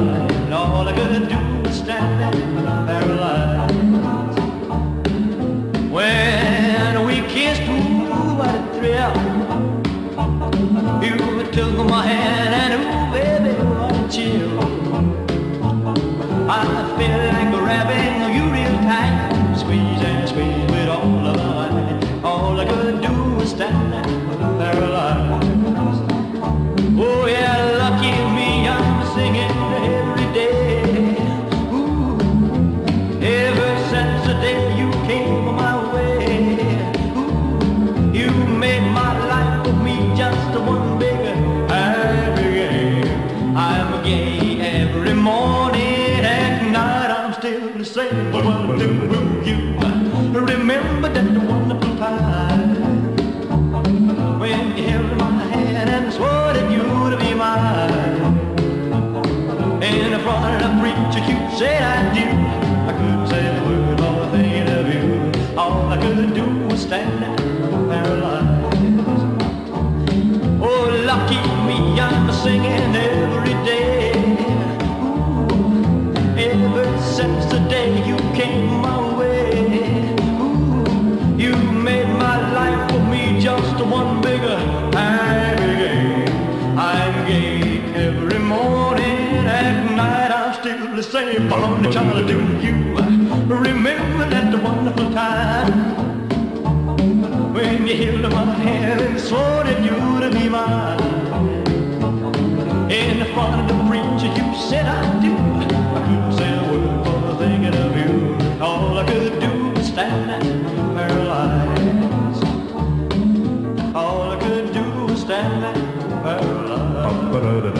and. All I could do was stand there paralyzed. When we kissed, ooh, what a thrill. You took my hand and ooh, baby, what a chill. I feel like grabbing you real tight, squeeze and squeeze with all of my might. All I could do was stand there gay every morning and night. I'm still the same. But what do you remember that wonderful time? when you held my hand and swore that you'd be mine. In the front of the preacher, you said I do. I couldn't say a word or think of you. All I could do was stand there paralyzed. Oh, lucky me, I'm singing since the day you came my way. You made my life for me just one bigger. I'm I'm gay. Every morning, at night, I'm still the same. Baloney child, do you remember that wonderful time? When you held my hand and swore that you'd be mine. In front of the preacher, you said I do. ba da da